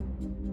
you